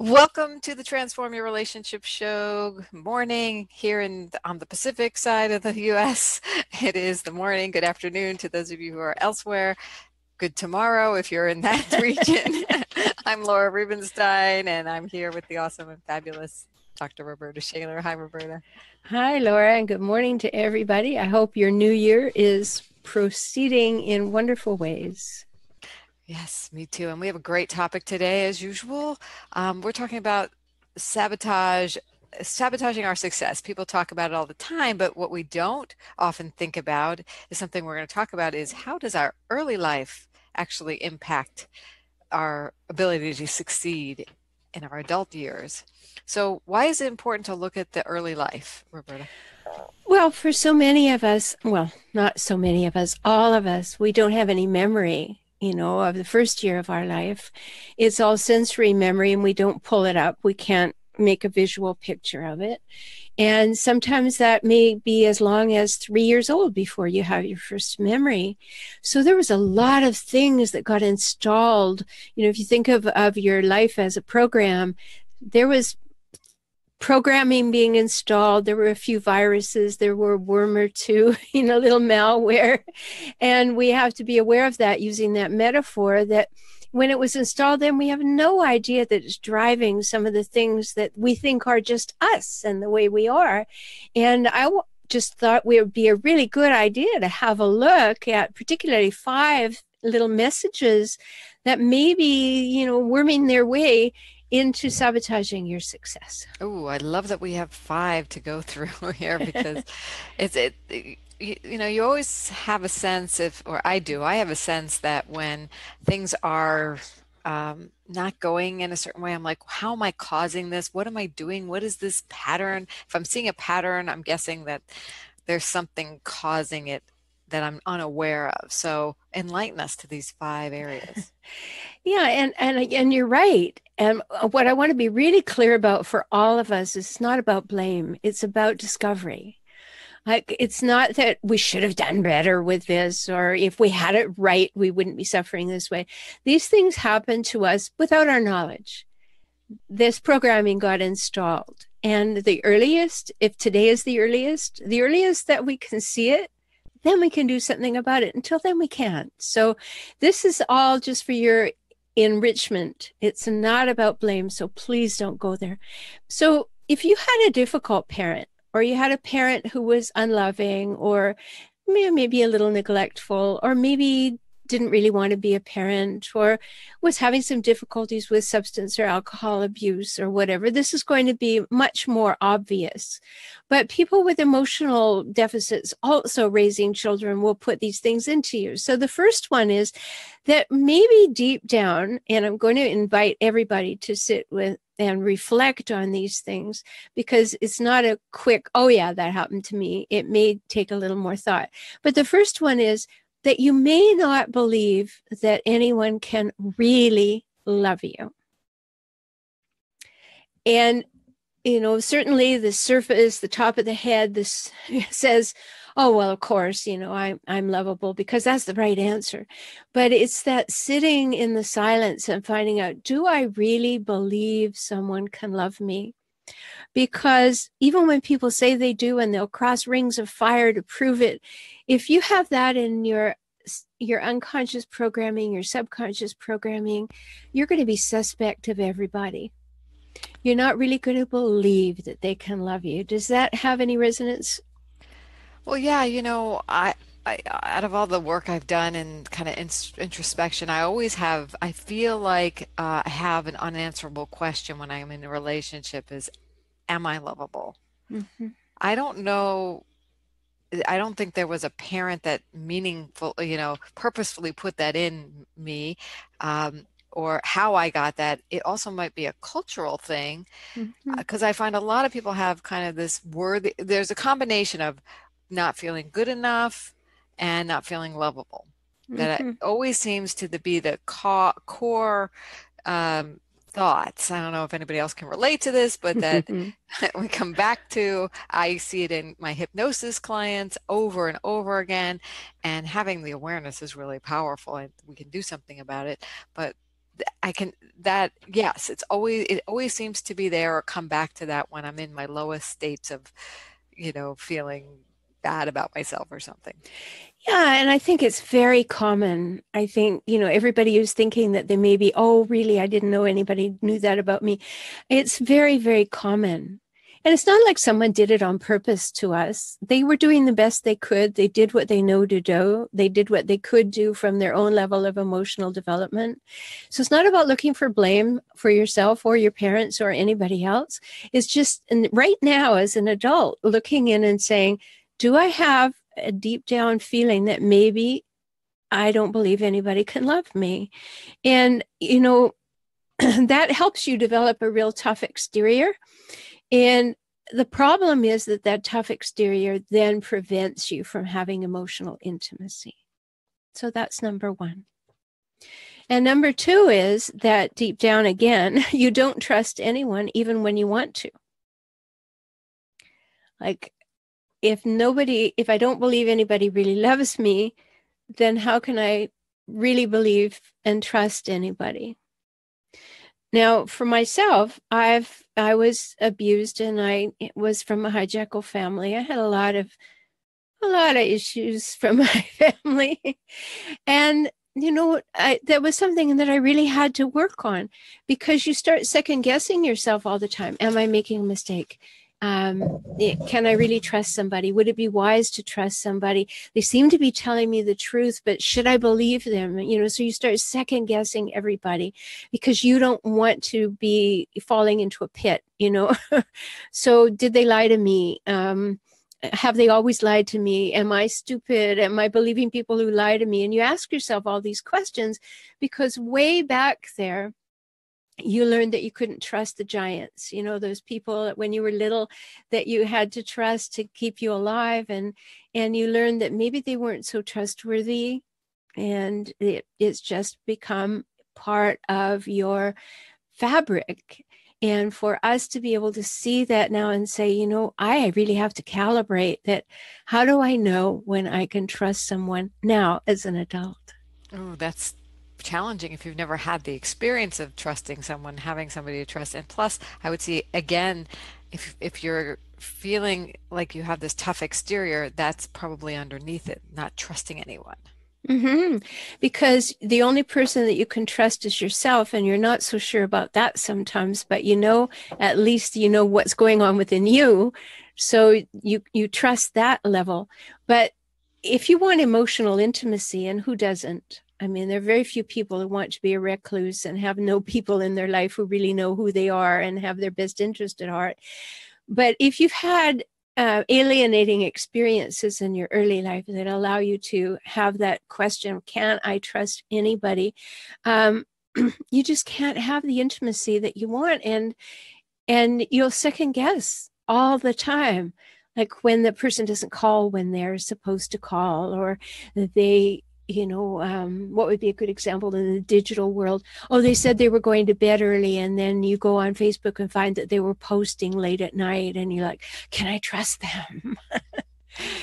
Welcome to the Transform Your Relationship Show. Morning here in on the Pacific side of the U.S. It is the morning. Good afternoon to those of you who are elsewhere. Good tomorrow if you're in that region. I'm Laura Rubinstein, and I'm here with the awesome and fabulous Dr. Rhoberta Shaler. Hi, Rhoberta. Hi, Laura, and good morning to everybody. I hope your new year is proceeding in wonderful ways. Yes, me too. And we have a great topic today, as usual. Um, we're talking about sabotage, sabotaging our success. People talk about it all the time, but what we don't often think about is something we're going to talk about is how does our early life actually impact our ability to succeed in our adult years? So, why is it important to look at the early life, Rhoberta? Well, for so many of us, well, not so many of us, all of us, we don't have any memory you know, of the first year of our life. It's all sensory memory and we don't pull it up. We can't make a visual picture of it. And sometimes that may be as long as three years old before you have your first memory. So there was a lot of things that got installed. You know, if you think of, of your life as a program, there was programming being installed. There were a few viruses, there were a worm or two, you know, little malware. And we have to be aware of that using that metaphor that when it was installed, then we have no idea that it's driving some of the things that we think are just us and the way we are. And I w- just thought it would be a really good idea to have a look at particularly five little messages that maybe, you know, worming their way into sabotaging your success. Oh, I love that we have five to go through here because it's it. You, you know, you always have a sense if, or I do, I have a sense that when things are um, not going in a certain way, I'm like, how am I causing this? What am I doing? What is this pattern? If I'm seeing a pattern, I'm guessing that there's something causing it that I'm unaware of. So enlighten us to these five areas. yeah, and and and you're right. And uh, what I want to be really clear about for all of us is not about blame. It's about discovery. Like it's not that we should have done better with this, or if we had it right, we wouldn't be suffering this way. These things happen to us without our knowledge. This programming got installed. And the earliest, if today is the earliest, the earliest that we can see it then we can do something about it. Until then, we can't. So, this is all just for your enrichment. It's not about blame. So, please don't go there. So, if you had a difficult parent, or you had a parent who was unloving, or maybe a little neglectful, or maybe didn't really want to be a parent or was having some difficulties with substance or alcohol abuse or whatever, this is going to be much more obvious. But people with emotional deficits also raising children will put these things into you. So the first one is that maybe deep down, and I'm going to invite everybody to sit with and reflect on these things because it's not a quick, oh, yeah, that happened to me. It may take a little more thought. But the first one is that you may not believe that anyone can really love you. And, you know, certainly the surface, the top of the head, this says, oh, well, of course, you know, I, I'm lovable because that's the right answer. But it's that sitting in the silence and finding out, do I really believe someone can love me? Because even when people say they do and they'll cross rings of fire to prove it if you have that in your your unconscious programming your subconscious programming you're going to be suspect of everybody. You're not really going to believe that they can love you. Does that have any resonance? Well yeah you know i I, out of all the work I've done and kind of introspection, I always have, I feel like uh, I have an unanswerable question when I'm in a relationship is, am I lovable? Mm-hmm. I don't know. I don't think there was a parent that meaningful, you know, purposefully put that in me, um, or how I got that. It also might be a cultural thing, because mm-hmm. uh, I find a lot of people have kind of this word. There's a combination of not feeling good enough and not feeling lovable. Mm-hmm. That always seems to be the core um, thoughts. I don't know if anybody else can relate to this, but that we come back to, I see it in my hypnosis clients over and over again. And having the awareness is really powerful and we can do something about it. But I can that yes, it's always it always seems to be there or come back to that when I'm in my lowest states of, you know, feeling bad about myself or something. Yeah, and I think it's very common. I think, you know, everybody who's thinking that they may be, oh, really, I didn't know anybody knew that about me. It's very, very common. And it's not like someone did it on purpose to us. They were doing the best they could. They did what they know to do. They did what they could do from their own level of emotional development. So it's not about looking for blame for yourself or your parents or anybody else. It's just and right now, as an adult, looking in and saying, do I have a deep down feeling that maybe I don't believe anybody can love me? And, you know, that helps you develop a real tough exterior and the problem is that that tough exterior then prevents you from having emotional intimacy. So that's number one. And number two is that deep down again, you don't trust anyone even when you want to. Like, if nobody, if I don't believe anybody really loves me, then how can I really believe and trust anybody? Now, for myself, I've I was abused, and I was from a hijackal family. I had a lot of a lot of issues from my family, and you know, I, that was something that I really had to work on because you start second guessing yourself all the time. Am I making a mistake? Um, can I really trust somebody? Would it be wise to trust somebody? They seem to be telling me the truth, but should I believe them? You know, so you start second guessing everybody because you don't want to be falling into a pit, you know. so did they lie to me? Um, have they always lied to me? Am I stupid? Am I believing people who lie to me? And you ask yourself all these questions because way back there, you learned that you couldn't trust the giants you know those people when you were little that you had to trust to keep you alive and and you learned that maybe they weren't so trustworthy and it, it's just become part of your fabric. And for us to be able to see that now and say you know i really have to calibrate that. How do i know when i can trust someone now as an adult? Oh that's challenging if you've never had the experience of trusting someone, having somebody to trust. And plus, I would see again, if if you're feeling like you have this tough exterior, that's probably underneath it, not trusting anyone. Mm-hmm. Because the only person that you can trust is yourself, and you're not so sure about that sometimes. But you know, at least you know what's going on within you, so you you trust that level. But if you want emotional intimacy, and who doesn't? I mean, there are very few people who want to be a recluse and have no people in their life who really know who they are and have their best interest at heart. But if you've had uh, alienating experiences in your early life that allow you to have that question can I trust anybody? Um, you just can't have the intimacy that you want. And and you'll second guess all the time like when the person doesn't call when they're supposed to call or they you know, um, what would be a good example in the digital world? Oh, they said they were going to bed early, and then you go on Facebook and find that they were posting late at night, and you're like, can I trust them?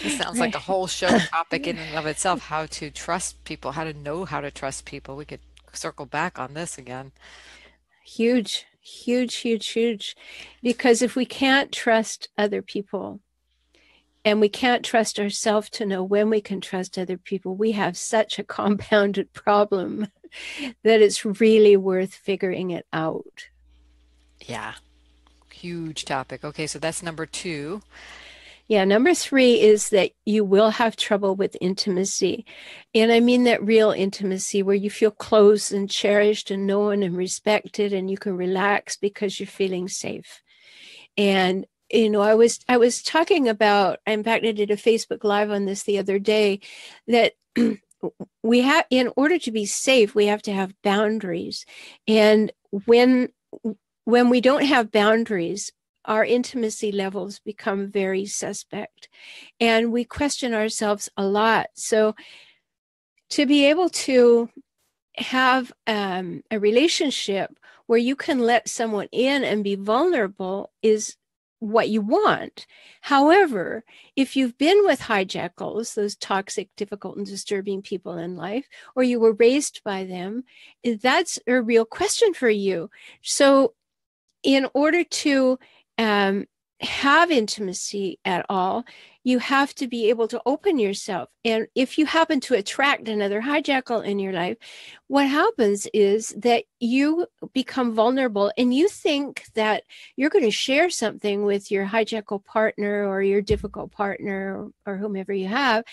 This sounds like a whole show topic in and of itself how to trust people, how to know how to trust people. We could circle back on this again. Huge, huge, huge, huge. Because if we can't trust other people, and we can't trust ourselves to know when we can trust other people. We have such a compounded problem that it's really worth figuring it out. Yeah. Huge topic. Okay, so that's number two. Yeah, number three is that you will have trouble with intimacy. And I mean that real intimacy where you feel close and cherished and known and respected, and you can relax because you're feeling safe. And you know i was i was talking about in fact i did a facebook live on this the other day that we have in order to be safe we have to have boundaries. And when when we don't have boundaries our intimacy levels become very suspect and we question ourselves a lot. So to be able to have um, a relationship where you can let someone in and be vulnerable is what you want. However, if you've been with hijackals, those toxic, difficult, and disturbing people in life, or you were raised by them, that's a real question for you. So, in order to um, have intimacy at all, you have to be able to open yourself. And if you happen to attract another hijackal in your life, what happens is that you become vulnerable and you think that you're going to share something with your hijackal partner or your difficult partner or, whomever you have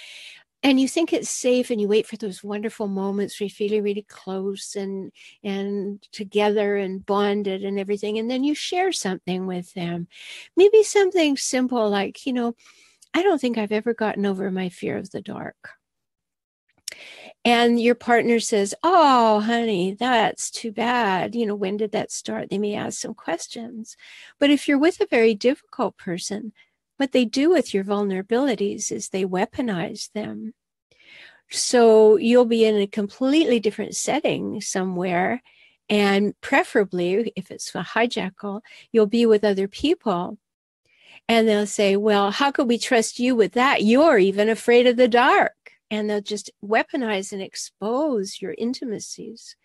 and you think it's safe and you wait for those wonderful moments where you feel really close and and together and bonded and everything and then you share something with them maybe something simple like you know i don't think i've ever gotten over my fear of the dark and your partner says oh honey that's too bad you know when did that start they may ask some questions but if you're with a very difficult person what they do with your vulnerabilities is they weaponize them. So you'll be in a completely different setting somewhere. And preferably, if it's a hijackal, you'll be with other people. And they'll say, Well, how could we trust you with that? You're even afraid of the dark. And they'll just weaponize and expose your intimacies.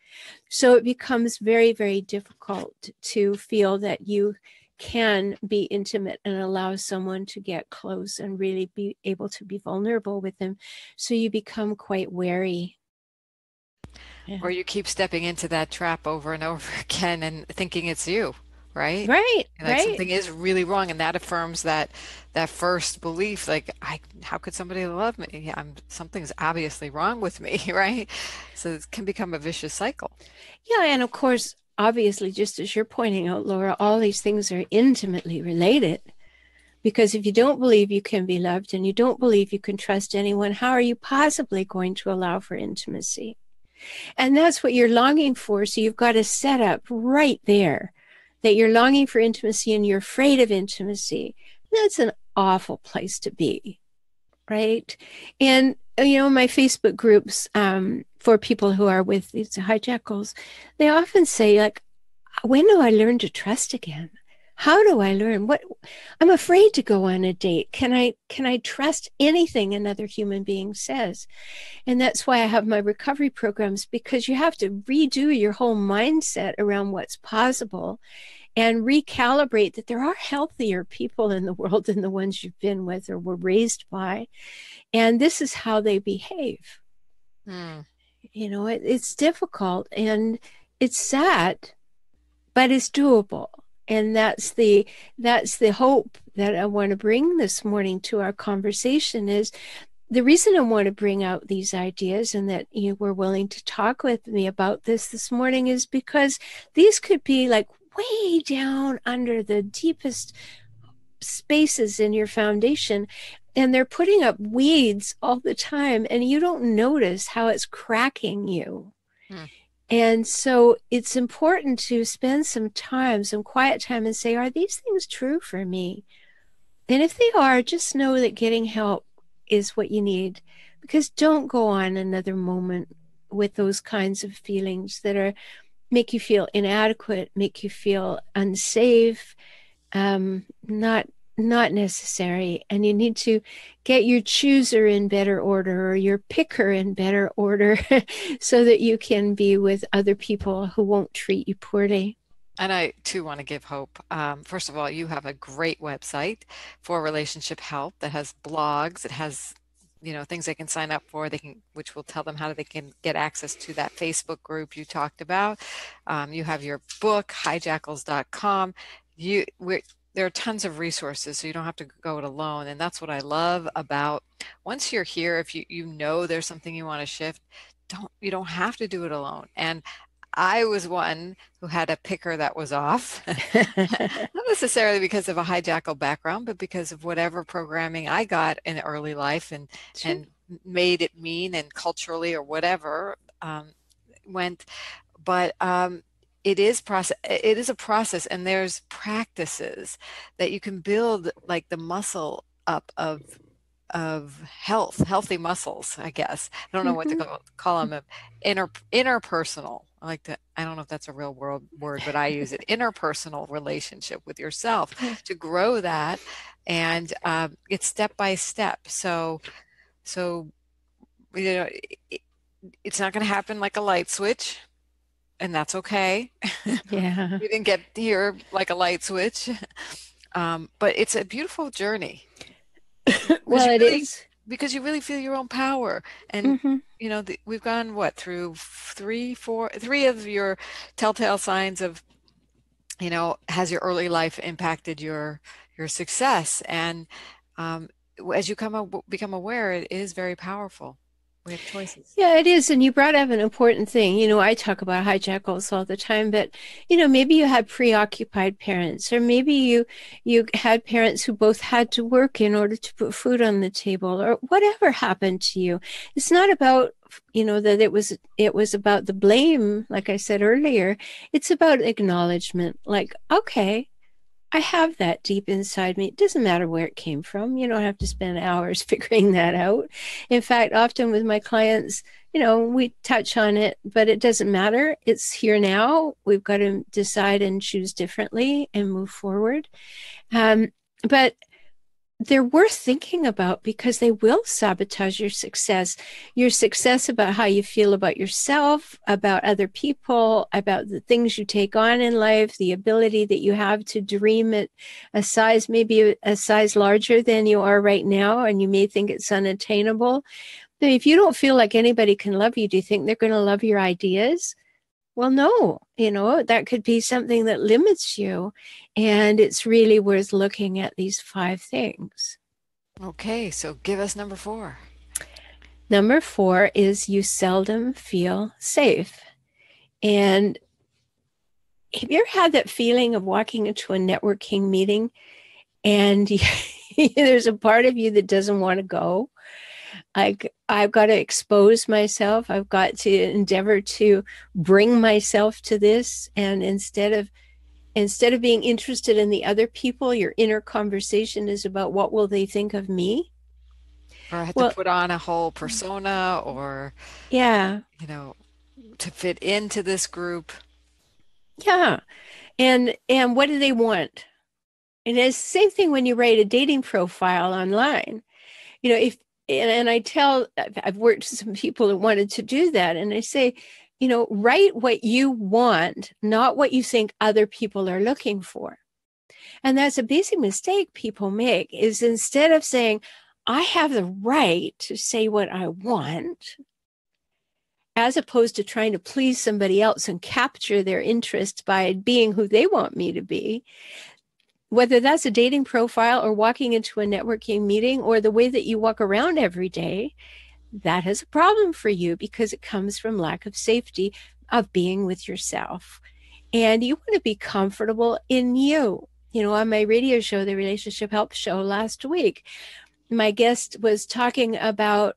So it becomes very, very difficult to feel that you can be intimate and allow someone to get close and really be able to be vulnerable with them. So you become quite wary. Yeah. Or you keep stepping into that trap over and over again and thinking it's you, right? Right. And right. something is really wrong, and that affirms that that first belief. Like, I, how could somebody love me? I'm something's obviously wrong with me, right? So it can become a vicious cycle. Yeah, and of course, obviously, just as you're pointing out, Laura, all these things are intimately related. Because if you don't believe you can be loved and you don't believe you can trust anyone, how are you possibly going to allow for intimacy? And that's what you're longing for. So you've got to set up right there that you're longing for intimacy and you're afraid of intimacy. That's an awful place to be, right? And, you know, my Facebook groups, um, for people who are with these hijackals, they often say, like, when do I learn to trust again? How do I learn? What I'm afraid to go on a date. Can I can I trust anything another human being says? And that's why I have my recovery programs because you have to redo your whole mindset around what's possible and recalibrate that there are healthier people in the world than the ones you've been with or were raised by. And this is how they behave. Mm you know it, it's difficult and it's sad but it's doable and that's the that's the hope that i want to bring this morning to our conversation is the reason i want to bring out these ideas and that you were willing to talk with me about this this morning is because these could be like way down under the deepest spaces in your foundation and they're putting up weeds all the time and you don't notice how it's cracking you hmm. And so it's important to spend some time some quiet time and say are these things true for me? And if they are just know that getting help is what you need because don't go on another moment with those kinds of feelings that are make you feel inadequate make you feel unsafe um, not not necessary. And you need to get your chooser in better order or your picker in better order so that you can be with other people who won't treat you poorly. And I too want to give hope. Um, first of all, you have a great website for relationship help that has blogs. It has you know things they can sign up for they can which will tell them how they can get access to that facebook group you talked about um, you have your book hijackals.com you there are tons of resources so you don't have to go it alone and that's what i love about once you're here if you you know there's something you want to shift don't you don't have to do it alone and I was one who had a picker that was off, not necessarily because of a hijackal background, but because of whatever programming I got in early life and sure. and made it mean and culturally or whatever um, went. But um, it is process it is a process and there's practices that you can build like the muscle up of of health healthy muscles i guess i don't know mm-hmm. what to mm-hmm. call, call them inner interpersonal I like to, I don't know if that's a real world word, but I use it interpersonal relationship with yourself to grow that. And um, it's step by step. So, so, you know, it, it's not going to happen like a light switch and that's okay. Yeah. you didn't get here like a light switch. Um, but it's a beautiful journey. well, it really, is because you really feel your own power and mm-hmm. you know the, we've gone what through three four three of your telltale signs of you know has your early life impacted your your success and um, as you come become aware it is very powerful we have choices. Yeah, it is. And you brought up an important thing. You know, I talk about hijackals all the time, but you know, maybe you had preoccupied parents, or maybe you you had parents who both had to work in order to put food on the table, or whatever happened to you. It's not about you know that it was it was about the blame like i said earlier it's about acknowledgement like okay I have that deep inside me. It doesn't matter where it came from. You don't have to spend hours figuring that out. In fact, often with my clients, you know, we touch on it, but it doesn't matter. It's here now. We've got to decide and choose differently and move forward. Um, but they're worth thinking about because they will sabotage your success. Your success about how you feel about yourself, about other people, about the things you take on in life, the ability that you have to dream at a size, maybe a size larger than you are right now, and you may think it's unattainable. If you don't feel like anybody can love you, do you think they're going to love your ideas? Well, no, you know, that could be something that limits you. And it's really worth looking at these five things. Okay, so give us number four. Number four is you seldom feel safe. And have you ever had that feeling of walking into a networking meeting and there's a part of you that doesn't want to go? I, I've got to expose myself. I've got to endeavor to bring myself to this. And instead of instead of being interested in the other people, your inner conversation is about what will they think of me. Or I have well, to put on a whole persona or yeah. You know, to fit into this group. Yeah. And and what do they want? And it's the same thing when you write a dating profile online. You know, if and, and I tell, I've worked with some people that wanted to do that, and I say, you know, write what you want, not what you think other people are looking for. And that's a basic mistake people make is instead of saying, I have the right to say what I want, as opposed to trying to please somebody else and capture their interest by being who they want me to be, whether that's a dating profile or walking into a networking meeting or the way that you walk around every day, that is a problem for you because it comes from lack of safety of being with yourself. And you want to be comfortable in you. You know, on my radio show, the Relationship Help Show last week, my guest was talking about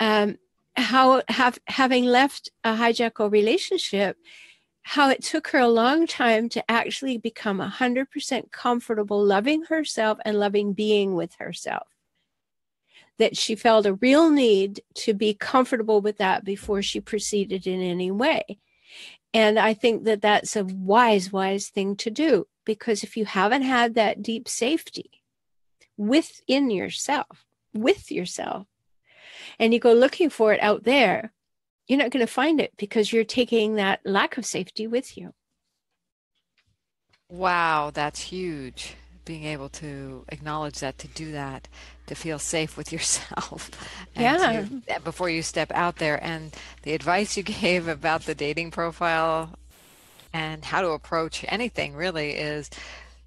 um, how have, having left a hijackal relationship, how it took her a long time to actually become 100% comfortable loving herself and loving being with herself. That she felt a real need to be comfortable with that before she proceeded in any way. And I think that that's a wise, wise thing to do because if you haven't had that deep safety within yourself, with yourself, and you go looking for it out there, you're not going to find it because you're taking that lack of safety with you. Wow, that's huge. Being able to acknowledge that, to do that, to feel safe with yourself. yeah. To, before you step out there. And the advice you gave about the dating profile and how to approach anything really is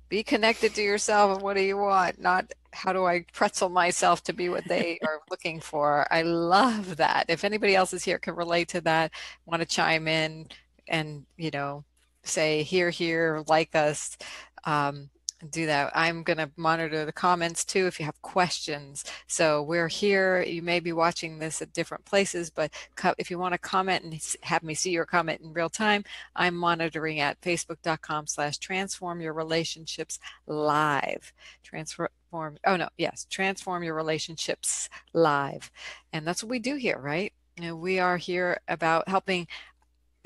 be connected to yourself and what do you want, not how do I pretzel myself to be what they are looking for? I love that. If anybody else is here can relate to that, want to chime in and, you know, say here, here, like us. Um, do that. I'm going to monitor the comments too if you have questions. So we're here. You may be watching this at different places, but if you want to comment and have me see your comment in real time, I'm monitoring at facebook.com slash transform your relationships live. Transform, oh no, yes, transform your relationships live. And that's what we do here, right? You know, we are here about helping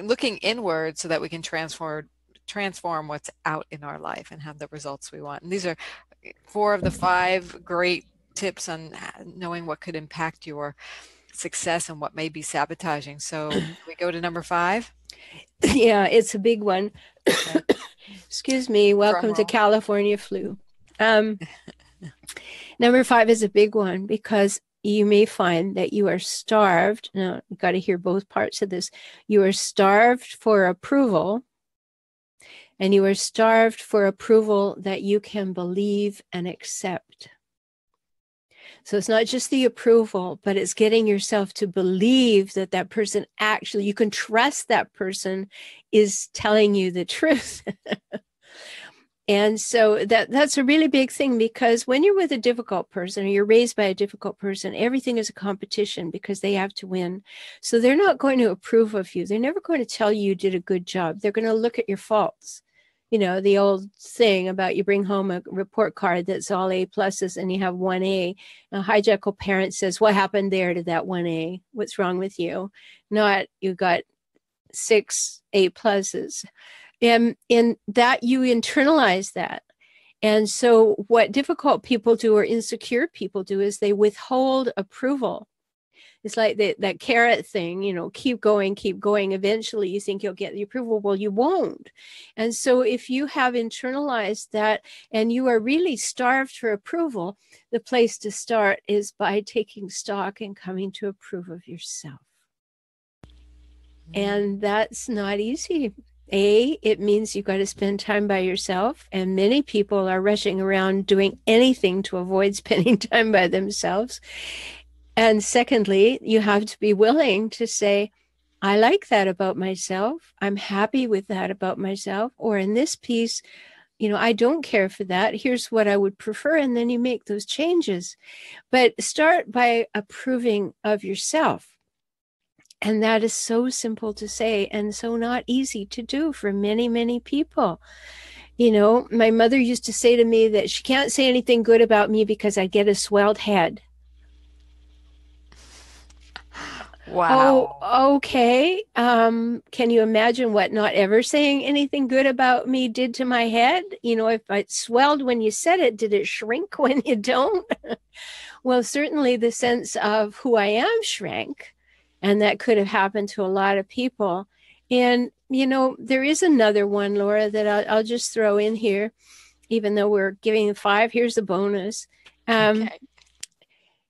looking inward so that we can transform transform what's out in our life and have the results we want. And these are four of the five great tips on knowing what could impact your success and what may be sabotaging. So we go to number five. Yeah, it's a big one. Excuse me. Welcome to California flu. Um, number five is a big one because you may find that you are starved. Now, you got to hear both parts of this. You are starved for approval, and you are starved for approval that you can believe and accept. So it's not just the approval, but it's getting yourself to believe that that person actually, you can trust that person is telling you the truth. and so that that's a really big thing because when you're with a difficult person or you're raised by a difficult person everything is a competition because they have to win. So they're not going to approve of you. They're never going to tell you you did a good job. They're going to look at your faults. You know the old thing about you bring home a report card that's all a pluses and you have one a. A hijackal parent says what happened there to that one a? What's wrong with you? Not you got six a pluses and in that you internalize that. And so what difficult people do or insecure people do is they withhold approval. It's like the, that carrot thing you know keep going keep going. Eventually you think you'll get the approval. Well you won't. And so if you have internalized that and you are really starved for approval the place to start is by taking stock and coming to approve of yourself. Mm-hmm. and that's not easy a, it means you've got to spend time by yourself, and many people are rushing around doing anything to avoid spending time by themselves. And secondly, you have to be willing to say, I like that about myself. I'm happy with that about myself. Or in this piece, you know, I don't care for that. Here's what I would prefer. And then you make those changes. But start by approving of yourself. And that is so simple to say and so not easy to do for many, many people. You know, my mother used to say to me that she can't say anything good about me because I get a swelled head. Wow. Oh, okay. Um, can you imagine what not ever saying anything good about me did to my head? You know, if it swelled when you said it, did it shrink when you don't? well, certainly the sense of who I am shrank and that could have happened to a lot of people. And, you know, there is another one, Laura, that I'll, I'll just throw in here, even though we're giving five. Here's a bonus. Um, okay.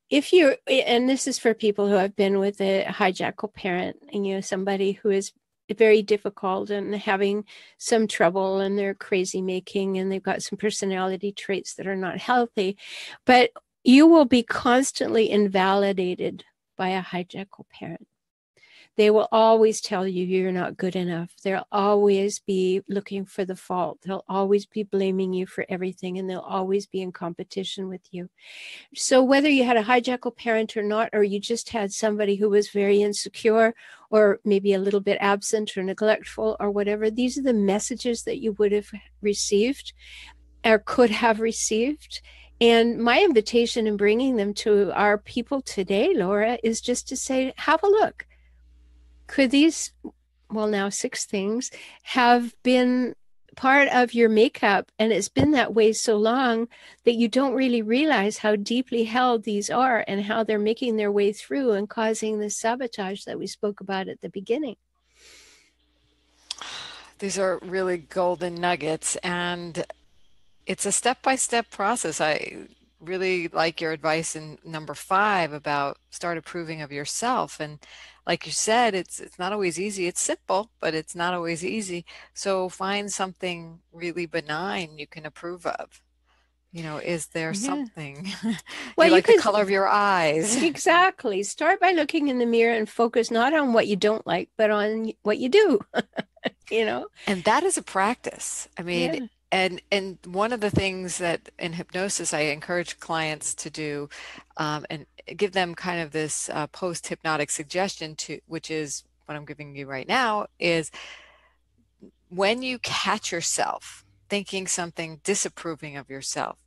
If you, and this is for people who have been with a hijackal parent, and you know, somebody who is very difficult and having some trouble and they're crazy making and they've got some personality traits that are not healthy, but you will be constantly invalidated by a hijackal parent. They will always tell you you're not good enough. They'll always be looking for the fault. They'll always be blaming you for everything and they'll always be in competition with you. So, whether you had a hijackal parent or not, or you just had somebody who was very insecure or maybe a little bit absent or neglectful or whatever, these are the messages that you would have received or could have received. And my invitation in bringing them to our people today, Laura, is just to say, have a look. Could these, well, now six things, have been part of your makeup? And it's been that way so long that you don't really realize how deeply held these are and how they're making their way through and causing the sabotage that we spoke about at the beginning. These are really golden nuggets. And it's a step-by-step process. I really like your advice in number five about start approving of yourself. And like you said, it's it's not always easy. It's simple, but it's not always easy. So find something really benign you can approve of. You know, is there yeah. something? well, you like could, the color of your eyes. Exactly. Start by looking in the mirror and focus not on what you don't like, but on what you do. you know, and that is a practice. I mean. Yeah and and one of the things that in hypnosis I encourage clients to do, um, and give them kind of this uh, post hypnotic suggestion to, which is what I'm giving you right now, is when you catch yourself thinking something disapproving of yourself,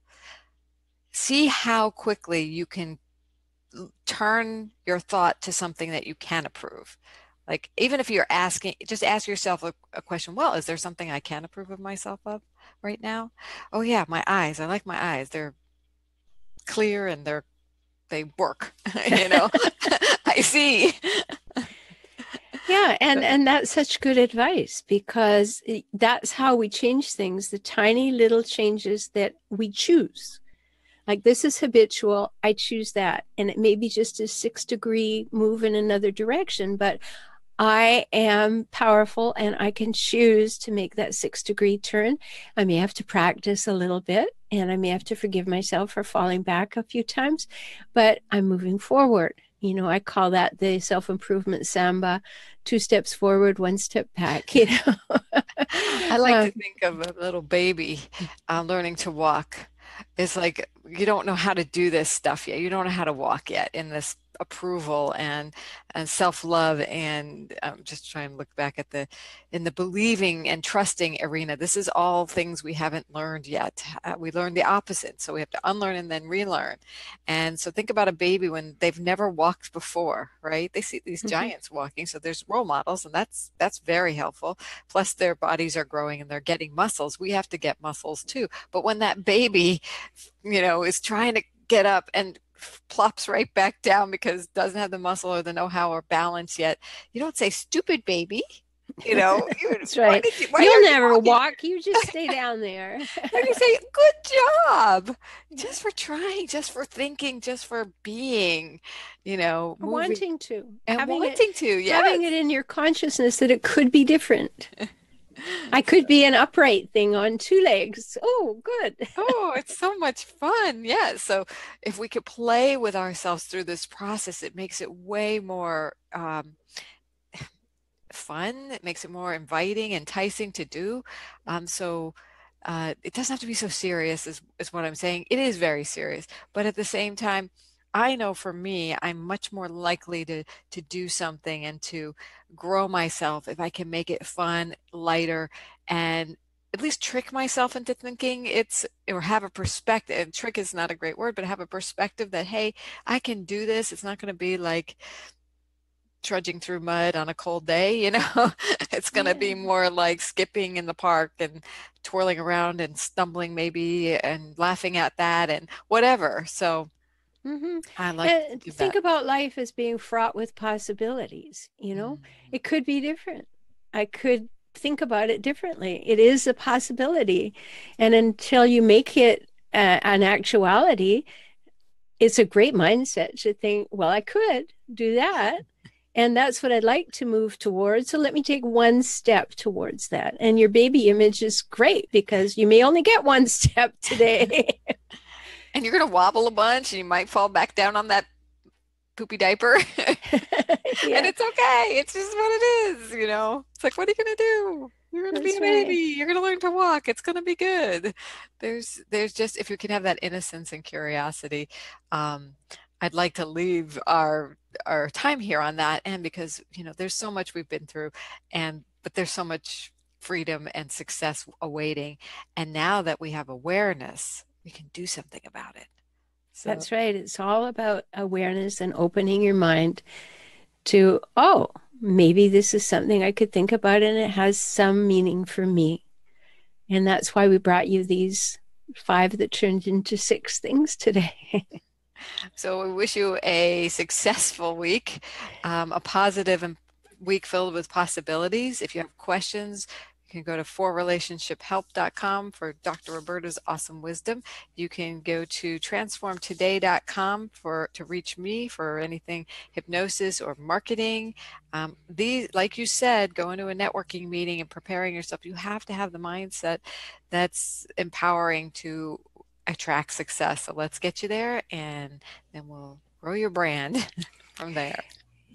see how quickly you can turn your thought to something that you can approve. Like even if you're asking just ask yourself a, a, question well is there something i can approve of myself of right now? Oh yeah my eyes. I like my eyes. They're clear and they're they work you know? I see. Yeah and and that's such good advice because that's how we change things the tiny little changes that we choose. Like this is habitual i choose that and it may be just a six degree move in another direction but I am powerful and I can choose to make that six degree turn. I may have to practice a little bit and I may have to forgive myself for falling back a few times, but I'm moving forward. You know, I call that the self improvement samba two steps forward, one step back. You know, I like um, to think of a little baby uh, learning to walk. It's like you don't know how to do this stuff yet. You don't know how to walk yet in this approval and and self-love and um, just trying to look back at the in the believing and trusting arena. This is all things we haven't learned yet. Uh, we learned the opposite so we have to unlearn and then relearn. And so think about a baby when they've never walked before right? They see these mm-hmm. giants walking so there's role models and that's that's very helpful. Plus their bodies are growing and they're getting muscles. We have to get muscles too. But when that baby you know is trying to get up and plops right back down because doesn't have the muscle or the know-how or balance yet. You don't say stupid baby you know? That's right. you, will never you walk. You just stay down there. And you say good job. Just for trying just for thinking just for being you know wanting to. And having wanting it, to yeah having it in your consciousness that it could be different I could be an upright thing on two legs. Oh, good. oh, it's so much fun. Yeah. So if we could play with ourselves through this process, it makes it way more um, fun. It makes it more inviting, enticing to do. Um, so uh, it doesn't have to be so serious, is, is what I'm saying. It is very serious. But at the same time, I know for me, I'm much more likely to to do something and to grow myself if I can make it fun, lighter, and at least trick myself into thinking it's or have a perspective. Trick is not a great word, but have a perspective that hey, I can do this. It's not going to be like trudging through mud on a cold day, you know. it's going to yeah. be more like skipping in the park and twirling around and stumbling maybe and laughing at that and whatever. So Mm-hmm. I like and think that. about life as being fraught with possibilities. You know, mm-hmm. it could be different. I could think about it differently. It is a possibility, and until you make it uh, an actuality, it's a great mindset to think, well, I could do that. And that's what I'd like to move towards. So let me take one step towards that. And your baby image is great because you may only get one step today. and you're going to wobble a bunch and you might fall back down on that poopy diaper. yeah. And it's okay. It's just what it is, you know. It's like what are you going to do? You're going to be a baby. Right. You're going to learn to walk. It's going to be good. There's there's just if you can have that innocence and curiosity, um, I'd like to leave our our time here on that and because, you know, there's so much we've been through and but there's so much freedom and success awaiting and now that we have awareness we can do something about it. So. That's right. It's all about awareness and opening your mind to, oh, maybe this is something I could think about and it has some meaning for me. And that's why we brought you these five that turned into six things today. so we wish you a successful week, um, a positive week filled with possibilities. If you have questions, you can go to forrelationshiphelp.com for Dr. Rhoberta's awesome wisdom. You can go to transformtoday.com for to reach me for anything hypnosis or marketing. Um, these, like you said, going to a networking meeting and preparing yourself, you have to have the mindset that's empowering to attract success. So let's get you there and then we'll grow your brand from there.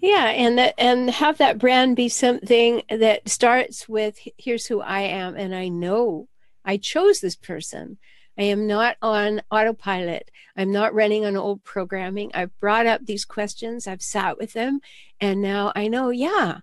Yeah, and that and have that brand be something that starts with here's who I am and I know I chose this person. I am not on autopilot. I'm not running on old programming. I've brought up these questions, I've sat with them, and now I know, yeah,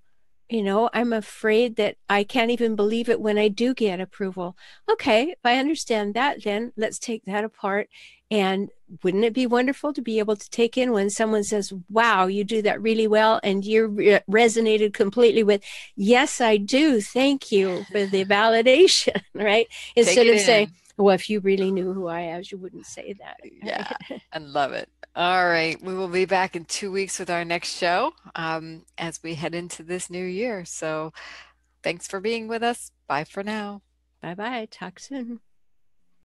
you know, I'm afraid that I can't even believe it when I do get approval. Okay, if I understand that, then let's take that apart And wouldn't it be wonderful to be able to take in when someone says, Wow, you do that really well, and you re- resonated completely with, Yes, I do. Thank you for the validation, right? Instead of in. saying, Well, if you really knew who I was, you wouldn't say that. Yeah, I love it. All right. We will be back in two weeks with our next show um, as we head into this new year. So thanks for being with us. Bye for now. Bye bye. Talk soon.